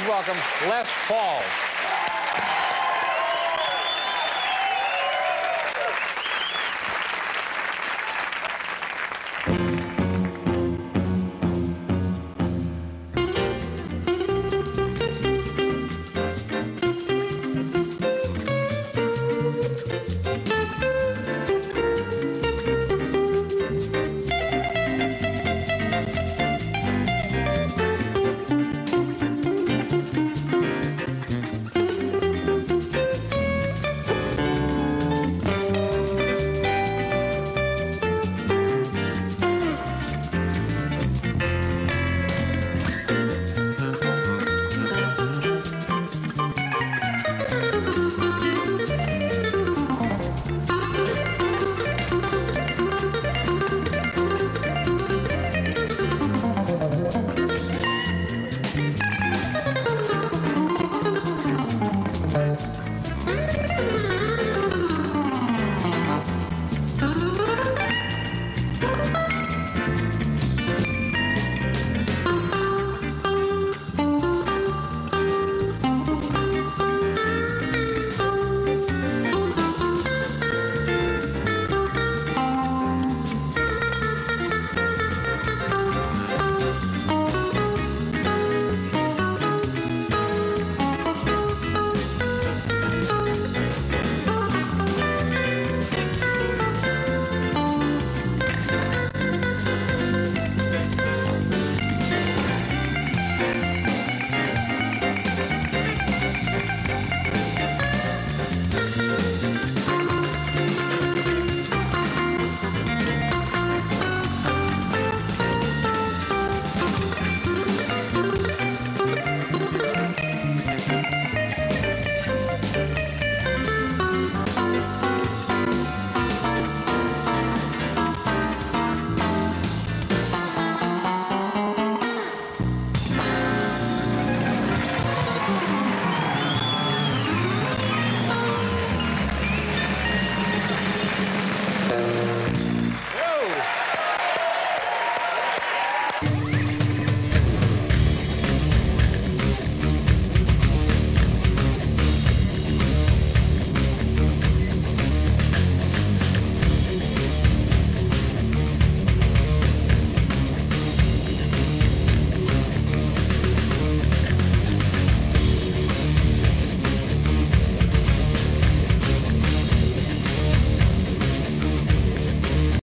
Please welcome Les Paul.